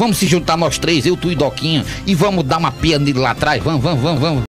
Vamos se juntar nós três, eu, tu e Doquinha, e vamos dar uma pia nele lá atrás. Vamos, vamos, vamos, vamos.